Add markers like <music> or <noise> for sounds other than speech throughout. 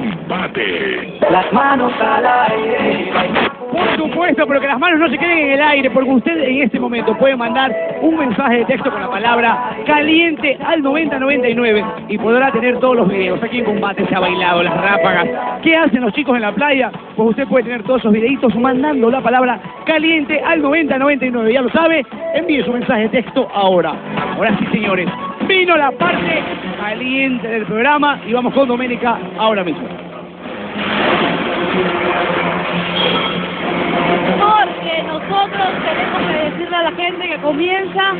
combate. Las manos al aire. Por supuesto, pero que las manos no se queden en el aire, porque usted en este momento puede mandar un mensaje de texto con la palabra caliente al 9099 y podrá tener todos los videos. Aquí en combate se ha bailado, las ráfagas. ¿Qué hacen los chicos en la playa? Pues usted puede tener todos esos videitos mandando la palabra caliente al 9099. Ya lo sabe, envíe su mensaje de texto ahora. Ahora sí, señores, vino la parte caliente del programa y vamos con Doménica ahora mismo. Porque nosotros tenemos que decirle a la gente que comienza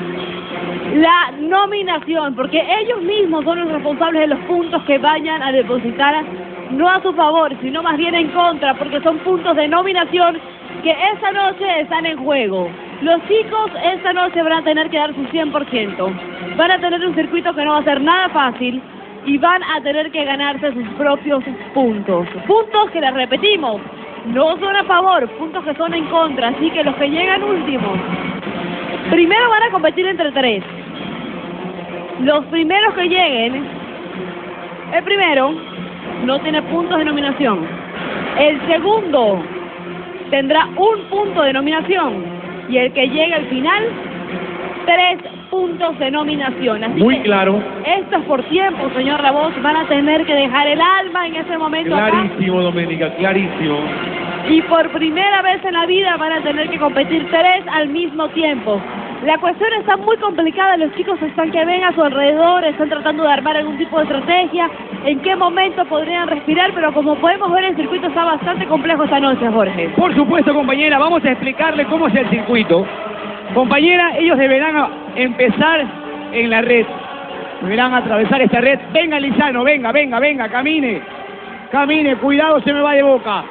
la nominación, porque ellos mismos son los responsables de los puntos que vayan a depositar, no a su favor, sino más bien en contra, porque son puntos de nominación que esta noche están en juego. Los chicos esta noche van a tener que dar su 100%. Van a tener un circuito que no va a ser nada fácil y van a tener que ganarse sus propios puntos. Puntos que les repetimos, no son a favor, puntos que son en contra, así que los que llegan últimos, primero van a competir entre tres. Los primeros que lleguen, el primero no tiene puntos de nominación. El segundo tendrá un punto de nominación y el que llegue al final, tres puntos de nominación. Así Muy que claro, esto es por tiempo, señor Ramos. Van a tener que dejar el alma en ese momento acá. clarísimo, Doménica, clarísimo. Y por primera vez en la vida van a tener que competir tres al mismo tiempo. La cuestión está muy complicada, los chicos están que ven a su alrededor, están tratando de armar algún tipo de estrategia, en qué momento podrían respirar, pero como podemos ver el circuito está bastante complejo esta noche, Jorge. Por supuesto, compañera, vamos a explicarle cómo es el circuito. Compañera, ellos deberán empezar en la red. Deberán atravesar esta red. Venga, Lizano, venga, venga, venga, camine. Camine, cuidado, se me va de boca.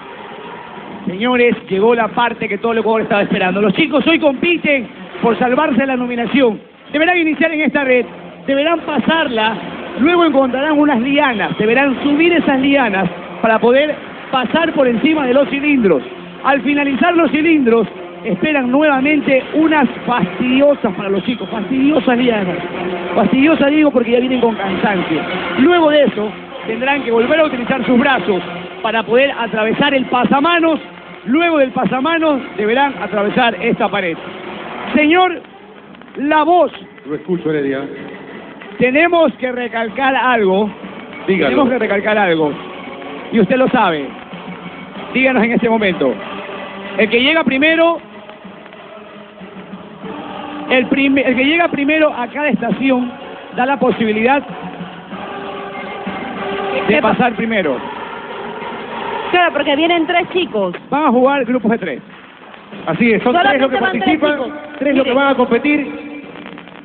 Señores, llegó la parte que todo el Ecuador estaba esperando. Los chicos hoy compiten por salvarse la nominación. Deberán iniciar en esta red, deberán pasarla, luego encontrarán unas lianas, deberán subir esas lianas para poder pasar por encima de los cilindros. Al finalizar los cilindros, esperan nuevamente unas fastidiosas para los chicos, fastidiosas lianas. Fastidiosas digo porque ya vienen con cansancio. Luego de eso, tendrán que volver a utilizar sus brazos para poder atravesar el pasamanos. Luego del pasamanos deberán atravesar esta pared. Señor, la voz, Lo escucho, Heredia. tenemos que recalcar algo. Dígalo. Tenemos que recalcar algo. Y usted lo sabe. Díganos en este momento. El que llega primero, el, prim- el que llega primero a cada estación da la posibilidad de ¿Qué pa- pasar primero. Claro, porque vienen tres chicos. Van a jugar grupos de tres. Así es, son Solamente tres los que tres participan, chicos. tres los que van a competir.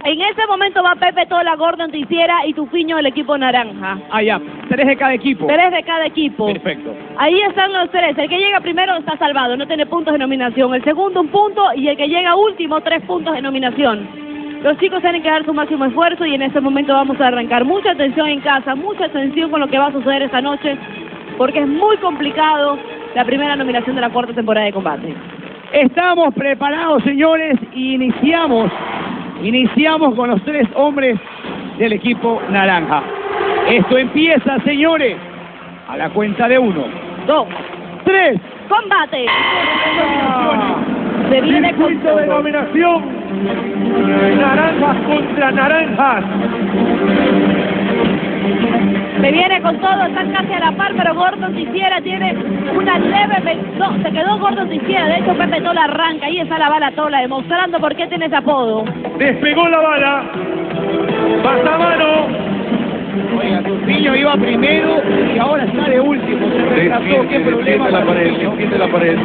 En ese momento va Pepe Tola, Gordon Ticiera y Tufiño del equipo naranja. Ah, ya. Tres de cada equipo. Tres de cada equipo. Perfecto. Ahí están los tres. El que llega primero está salvado, no tiene puntos de nominación. El segundo un punto y el que llega último tres puntos de nominación. Los chicos tienen que dar su máximo esfuerzo y en este momento vamos a arrancar. Mucha atención en casa, mucha atención con lo que va a suceder esta noche, porque es muy complicado la primera nominación de la cuarta temporada de combate. Estamos preparados, señores, y iniciamos, iniciamos con los tres hombres del equipo naranja. Esto empieza, señores, a la cuenta de uno, Dos, tres. combate. Se viene con de nominación. Naranjas contra naranjas. Se viene con todo, están casi a la par, pero Gordon Ticiera tiene una leve... No, se quedó Gordon Ticiera, de hecho Pepe Tola arranca, ahí está la bala Tola, demostrando por qué tiene ese apodo. Despegó la bala. Pasamano. Oiga, Tupiño iba primero y ahora está de último. Se retrasó, qué problema. la pared, la pared.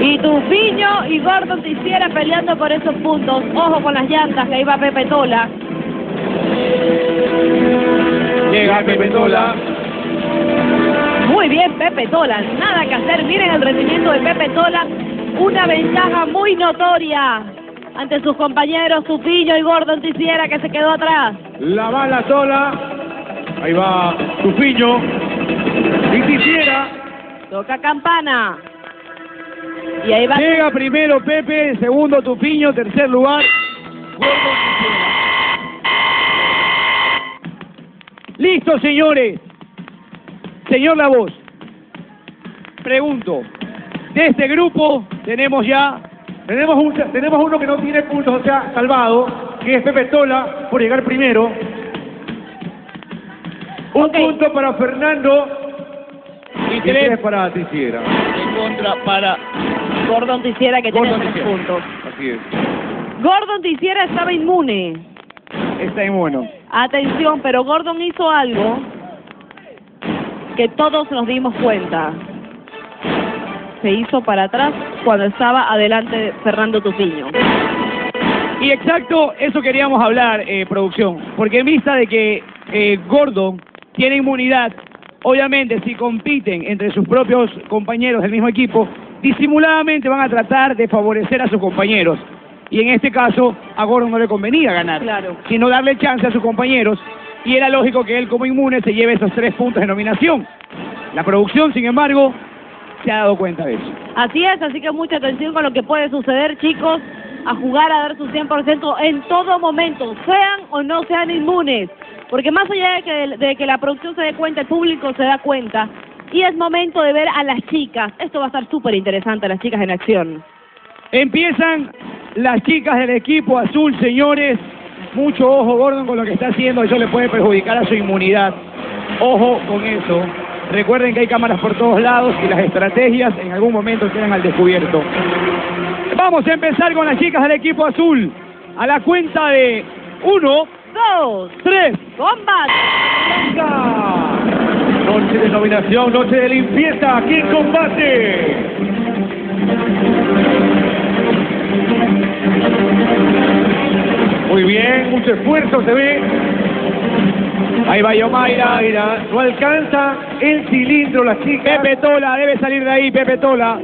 Y Tufiño y Gordon Ticiera peleando por esos puntos. Ojo con las llantas, que ahí va Pepe Tola. Llega Pepe Tola. Muy bien Pepe Tola, nada que hacer. Miren el rendimiento de Pepe Tola, una ventaja muy notoria ante sus compañeros Tufiño y Gordon Ticiera que se quedó atrás. La bala sola. Ahí va Tufiño. Y quisiera. Toca campana. Y ahí va. Llega primero Pepe, segundo Tupiño, tercer lugar. Gordon. Listo, señores. Señor La Voz, pregunto, de este grupo tenemos ya Tenemos, un, tenemos uno que no tiene puntos, o sea, salvado, que es Pepe Tola, por llegar primero. Un punto para Fernando y y tres tres para Tisiera. en contra para Gordon Tisiera que tiene Gordon tres Tisiera. puntos. Así es. Gordon Tisiera estaba inmune. está inmuno. Atención, pero Gordon hizo algo que todos nos dimos cuenta. Se hizo para atrás cuando estaba adelante Fernando Tupiño. Y exacto, eso queríamos hablar, eh, producción, porque en vista de que eh, Gordon tiene inmunidad, obviamente si compiten entre sus propios compañeros del mismo equipo, disimuladamente van a tratar de favorecer a sus compañeros. Y en este caso, a Gordon no le convenía ganar, Claro. sino darle chance a sus compañeros, y era lógico que él como inmune se lleve esos tres puntos de nominación. La producción, sin embargo, se ha dado cuenta de eso. Así es, así que mucha atención con lo que puede suceder, chicos, a jugar, a dar su 100% en todo momento, sean o no sean inmunes. Porque más allá de que, de que la producción se dé cuenta, el público se da cuenta. Y es momento de ver a las chicas. Esto va a estar súper interesante, las chicas en acción. Empiezan las chicas del equipo azul, señores. Mucho ojo, Gordon, con lo que está haciendo. Eso le puede perjudicar a su inmunidad. Ojo con eso. Recuerden que hay cámaras por todos lados y las estrategias en algún momento quedan al descubierto. Vamos a empezar con las chicas del equipo azul. A la cuenta de uno, Dos, tres. combate. Noche de nominación, noche de limpieza, aquí en combate. Muy bien, mucho esfuerzo se ve. Ahí va Yomaira. Mayra, no alcanza el cilindro la chica. Pepe Tola, debe salir de ahí, Pepe Tola.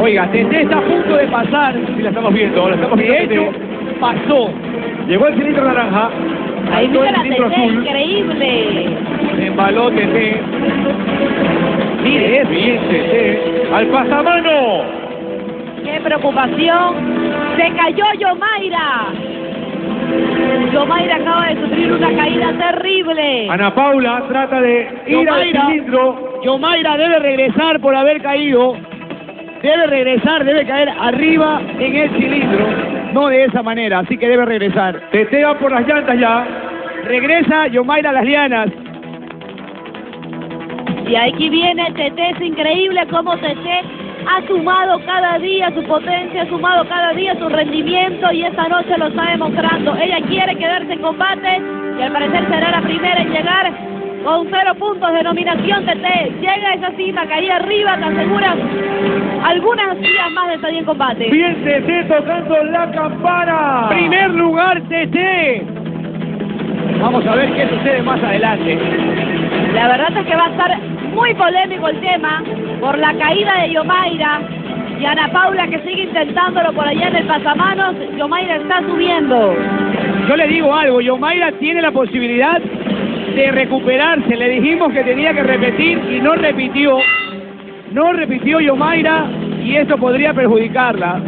Oiga, Tete está a punto de pasar. Sí, la estamos viendo, la estamos De viendo. hecho, pasó. Llegó el cilindro naranja. Ahí mira el la cilindro TT, azul. increíble. Se embaló Tete. Mire. Bien, Tete. Al pasamano. Qué preocupación. Se cayó Yomaira. Yomaira acaba de sufrir una caída terrible. Ana Paula trata de ir al cilindro. Yomaira debe regresar por haber caído. Debe regresar, debe caer arriba en el cilindro. No de esa manera, así que debe regresar. Tete va por las llantas ya. Regresa Yomaira a las lianas. Y aquí viene Tete, es increíble cómo Tete ha sumado cada día su potencia, ha sumado cada día su rendimiento y esta noche lo está demostrando. Ella quiere quedarse en combate y al parecer será la primera en llegar con cero puntos de nominación Tete. Llega esa cima, caía arriba, te aseguras algunas días más de estar en combate. Bien Tete tocando la campana. Primer lugar, TT. Vamos a ver qué sucede más adelante. La verdad es que va a estar muy polémico el tema por la caída de Yomaira y Ana Paula que sigue intentándolo por allá en el pasamanos. Yomaira está subiendo. Yo le digo algo, Yomaira tiene la posibilidad de recuperarse. Le dijimos que tenía que repetir y no repitió. No repitió Yomaira y esto podría perjudicarla.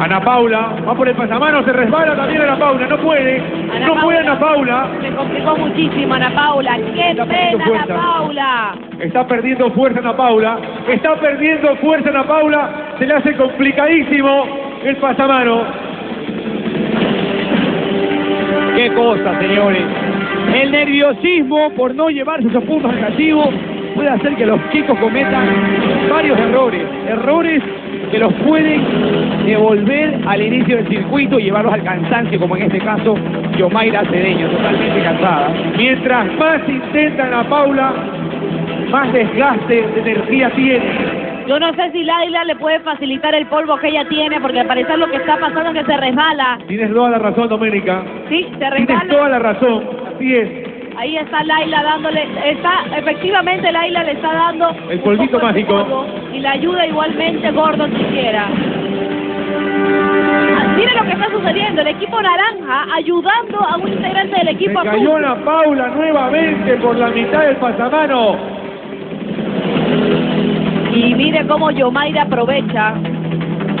Ana Paula va por el pasamano, se resbala también Ana Paula, no puede, Ana no puede. Ana Paula, Se complicó muchísimo Ana Paula. ¡Qué Está pena Ana. Paula! está perdiendo fuerza Ana Paula, está perdiendo fuerza Ana Paula, se le hace complicadísimo el pasamano. Qué cosa, señores. El nerviosismo por no llevarse esos puntos al castigo puede hacer que los chicos cometan varios errores. Errores que los pueden devolver al inicio del circuito y llevarlos al cansancio, como en este caso Yomaira Cedeño, totalmente cansada. Mientras más intenta Ana Paula, más desgaste de energía tiene. Yo no sé si Laila le puede facilitar el polvo que ella tiene, porque al parecer lo que está pasando es que se resbala. Tienes toda la razón, Doménica. Sí, se Tienes resbala. toda la razón, así es. Ahí está Laila dándole, está, efectivamente Laila le está dando El polvito mágico. polvo y le ayuda igualmente Gordon Tijera. Ah, Mire lo que está sucediendo, el equipo naranja ayudando a un integrante del equipo azul. cayó Ana Paula nuevamente por la mitad del pasamano. Y mire cómo Yomaira aprovecha.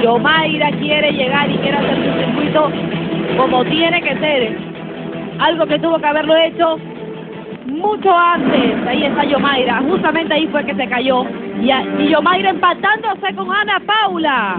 Yomaira quiere llegar y quiere hacer su circuito como tiene que ser. Algo que tuvo que haberlo hecho mucho antes. Ahí está Yomaira, justamente ahí fue que se cayó. Y, a- y Yomaira empatándose con Ana Paula.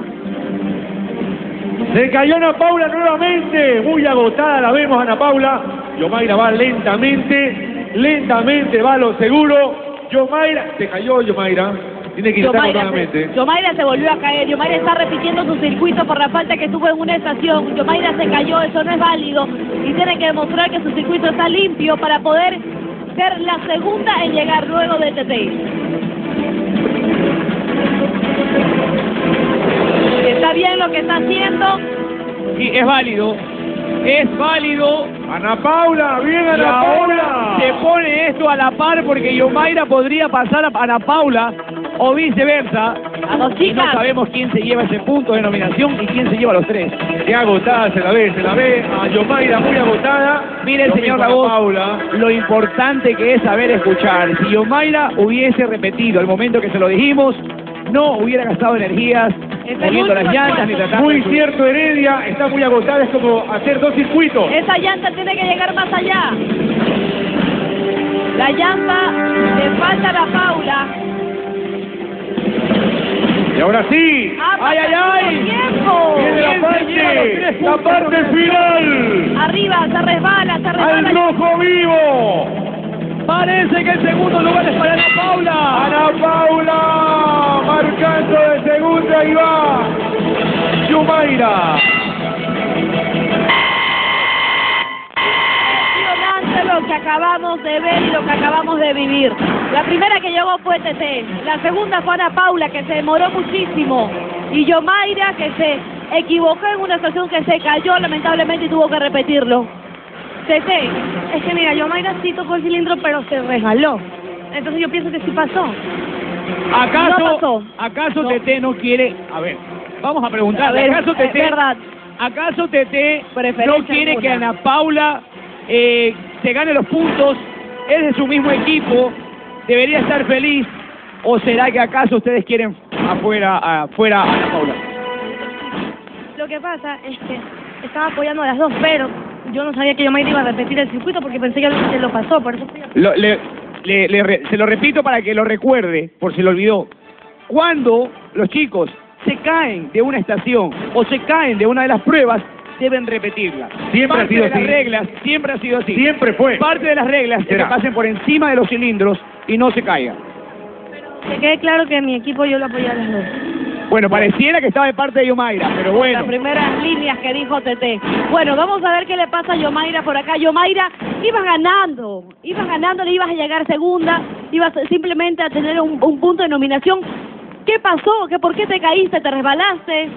Se cayó Ana Paula nuevamente, muy agotada la vemos Ana Paula. Yomaira va lentamente, lentamente va a lo seguro. Yomaira, se cayó Yomaira, tiene que Yomaira nuevamente. se, Yomaira se volvió a caer. Yomaira está repitiendo su circuito por la falta que tuvo en una estación. Yomaira se cayó, eso no es válido. Y tiene que demostrar que su circuito está limpio para poder ser la segunda en llegar luego de TT. Está bien lo que está haciendo. Sí, es válido. Es válido. Ana Paula, bien Ana Paula. se pone esto a la par porque Yomaira podría pasar a Ana Paula o viceversa. Vamos, Y no sabemos quién se lleva ese punto de nominación y quién se lleva los tres. Qué agotada se la ve, se la ve a Yomaira muy agotada. Mire, señor Lagos, Paula. lo importante que es saber escuchar. Si Yomaira hubiese repetido el momento que se lo dijimos, no hubiera gastado energías moviendo las llantas ni tratando Muy cierto Heredia, está muy agotada, es como hacer dos circuitos. Esa llanta tiene que llegar más allá. La llanta le falta a la Paula. Y ahora sí, ¡Ah, ¡Ay, ay, ay! tiempo! viene la ¿Quién se lleva los tres parte, la parte final. Arriba, se resbala, se Al resbala. rojo vivo. Parece que el segundo lugar es para Ana Paula. Ana Paula marcando de segunda y va Yumaira. Acabamos de ver y lo que acabamos de vivir. La primera que llegó fue Tete, la segunda fue Ana Paula, que se demoró muchísimo, y Yomaira, que se equivocó en una estación que se cayó lamentablemente y tuvo que repetirlo. Tete, Es que mira, yo Mayra sí tocó el cilindro, pero se resbaló. Entonces yo pienso que sí pasó. ¿Acaso, No pasó. ¿acaso No. TT no quiere? A ver, vamos a preguntarle. A ver, ¿Acaso es TT, verdad. ¿acaso TT no quiere alguna. que Ana Paula eh, se gane los puntos? Es de su mismo equipo, debería estar feliz. ¿O será que acaso ustedes quieren afuera, afuera a Ana Paula? Lo que pasa es que estaba apoyando a las dos, pero yo no sabía que yo Mayra iba a repetir el circuito porque pensé que se lo pasó, por eso Lo- le- le- le se lo repito para que lo recuerde, por si lo olvidó. Cuando los chicos se caen de una estación o se caen de una de las pruebas, deben repetirla. Siempre ha Parte sido de las así. reglas, siempre ha sido así. Siempre fue. Parte de las reglas es que Será. pasen por encima de los cilindros y no se caigan. Que quede claro que mi equipo yo lo apoyé a las dos. Bueno, pareciera que estaba de parte de Yomaira, pero bueno. Las primeras líneas que dijo Tete. Bueno, vamos a ver qué le pasa a Yomaira por acá. Yomaira, ibas ganando, ibas ganando, le ibas a llegar segunda, ibas simplemente a tener un, un punto de nominación. ¿Qué pasó? ¿Qué, ¿Por qué te caíste? ¿Te resbalaste?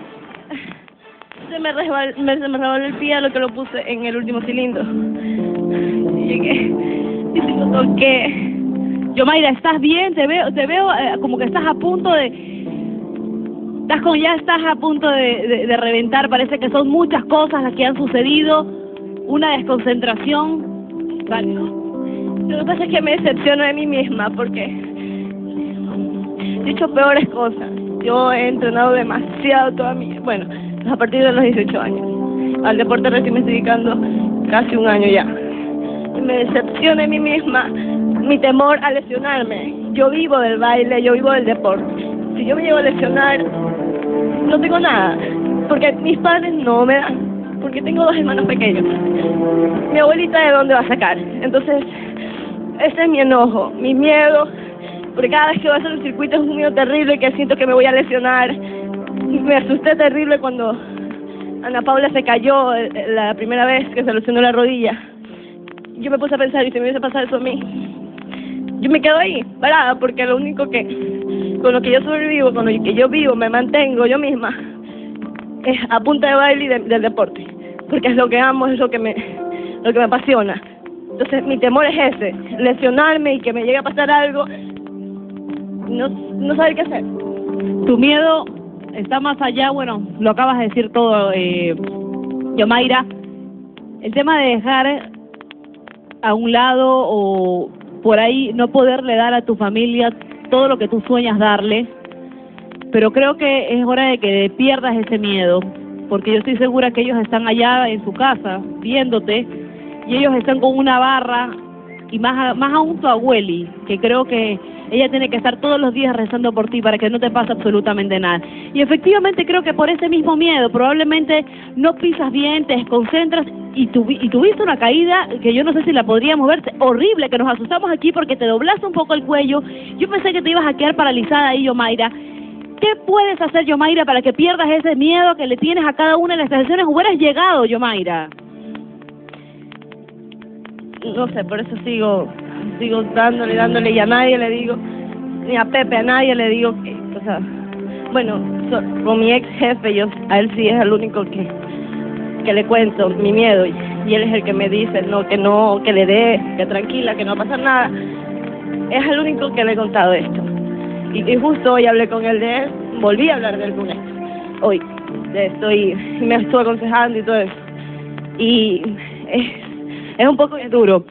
Se me, resbal, me, se resbaló el pie a lo que lo puse en el último cilindro. Llegué y se lo toqué. Yomaira, ¿estás bien? Te veo, te veo eh, como que estás a punto de... Estás con, ya estás a punto de reventar. Parece que son muchas cosas las que han sucedido. Una desconcentración. Vale. Lo que pasa es que me decepciono de mí misma porque he hecho peores cosas. Yo he entrenado demasiado toda mi... Bueno, a partir de los 18 años. Al deporte recién me estoy dedicando casi un año ya. Me decepciono de mí misma, mi temor a lesionarme. Yo vivo del baile, yo vivo del deporte. Si yo me llevo a lesionar, no tengo nada. Porque mis padres no me dan. Porque tengo dos hermanos pequeños. Mi abuelita de dónde va a sacar. Entonces, ese es mi enojo, mi miedo, porque cada vez que voy a hacer un circuito es un miedo terrible que siento que me voy a lesionar. <laughs> Me asusté terrible cuando Ana Paula se cayó eh, la primera vez que se lesionó la rodilla. Yo me puse a pensar, ¿y si me hubiese pasado eso a mí? Yo me quedo ahí, parada, porque lo único que, con lo que yo sobrevivo, con lo que yo vivo, me mantengo yo misma, es a punta de baile y de- del deporte, porque es lo que amo, es lo que me, lo que me apasiona. Entonces mi temor es ese, lesionarme y que me llegue a pasar algo, no, no saber qué hacer. Tu miedo está más allá, bueno, lo acabas de decir todo, eh, Yomaira. El tema de dejar a un lado o por ahí no poderle dar a tu familia todo lo que tú sueñas darle, pero creo que es hora de que pierdas ese miedo, porque yo estoy segura que ellos están allá en su casa viéndote y ellos están con una barra y más, más aún tu abueli, que creo que ella tiene que estar todos los días rezando por ti para que no te pase absolutamente nada. Y efectivamente creo que por ese mismo miedo probablemente no pisas bien, te desconcentras y, y tuviste una caída que yo no sé si la podríamos ver, horrible, que nos asustamos aquí porque te doblaste un poco el cuello. Yo pensé que te ibas a quedar paralizada ahí, Yomaira. ¿Qué puedes hacer, Yomaira, para que pierdas ese miedo que le tienes a cada una de las estaciones? Hubieras llegado, Yomaira. no sé, por eso sigo, sigo dándole, dándole y a nadie le digo, ni a Pepe, a nadie le digo que, o sea, bueno, so- con mi ex jefe, yo, a él sí es el único que, que le cuento mi miedo y, y él es el que me dice, no, que no, que le dé, que tranquila, que no va a pasar nada. Es el único que le he contado esto. Y, justo hoy hablé con él de él, volví a hablar de él con él, hoy, de esto y me estuvo aconsejando y todo eso. Y es, es un poco duro.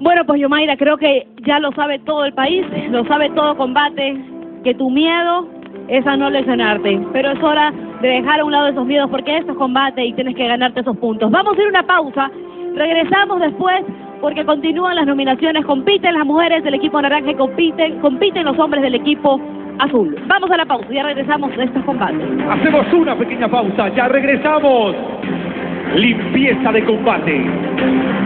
Bueno, pues Yomaira, creo que ya lo sabe todo el país, lo sabe todo combate, que tu miedo es a no lesionarte, pero es hora de dejar a un lado esos miedos porque esto es combate y tienes que ganarte esos puntos. Vamos a ir a una pausa, regresamos después porque continúan las nominaciones, compiten las mujeres del equipo naranja y compiten, compiten los hombres del equipo azul. Vamos a la pausa, ya regresamos de estos combates. Hacemos una pequeña pausa, ya regresamos. Limpieza de combate.